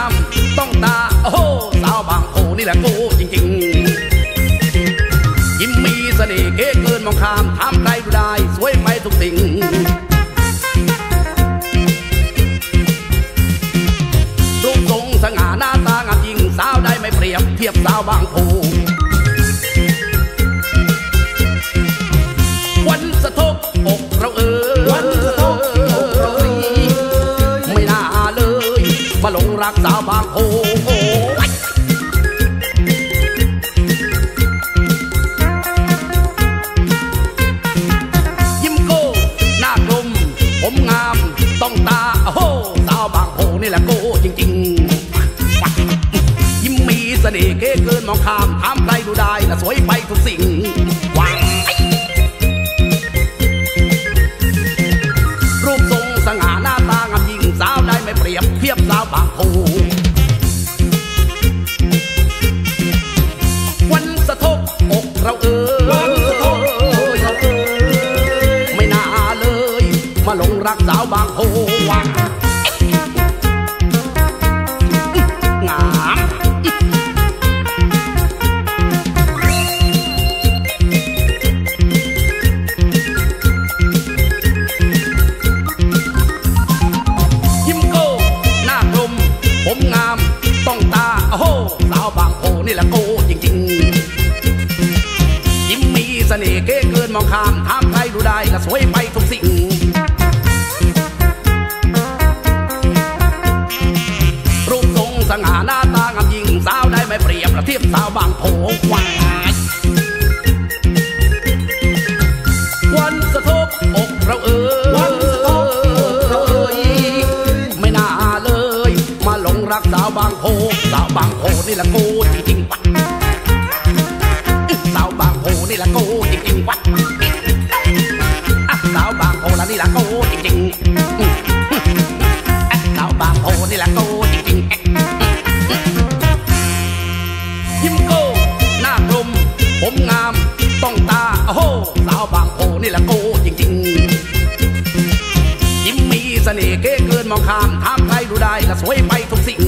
าม ต้องตา โอ้สาวบางโพนี่แหละโกูจริงๆ ยิ้มมีเสน่ห์เก๋เกินมองขามทำใครดูได้ สวยไปทุกสิ่งรูปทรงสง่าหน้าตางามยิ่งสาวได้ไม่เปรียบเทียบสาวบางโพ รักสาวบางโพยิ้มโก้หน้ากลม ผมงามต้องตาโอ้โหสาวบางโพนี่แหละโก้จริงๆ ยิ้มมีเสน่ห์เก๋เกินมองข้ามถามใครดูได้ละสวยไปทุกสิ่ง ได้เปรียบเทียบสาวบางโพวันสะทบอกเราเออวันสะทบอกเราเอ่ยไม่น่าเลย มาหลงรักสาวบางโาม ต้องตาโอ้โหสาวบางโพนี่แหละโก้จริงๆ ยิ้มมีเสน่ห์เก้เกินมองข้ามถามใครดูได้ละสวยไปทุกสิ่งรูปทรงสง่าหน้าตางามยิ่งสาวได้ไม่เปรียบละเทียบสาวบางโพวา รักสาวบางโพสาวบางโพนี่ละโกจริงๆวะสาวบางโพนี่ละโกจริงๆวะอะสาวบางโพละนี่ละโกจริงๆอืมอะสาวบางโพนี่ละโกจริงๆยิ้มโก้หน้ากลมผมงามต้องตาโอ้โหสาวบางโพนี่ละโกจริงๆยิ้มมี เสน่ห์เก้เกินมองข้ามถามใครดูได้ละสวยไปทุกสิ่ง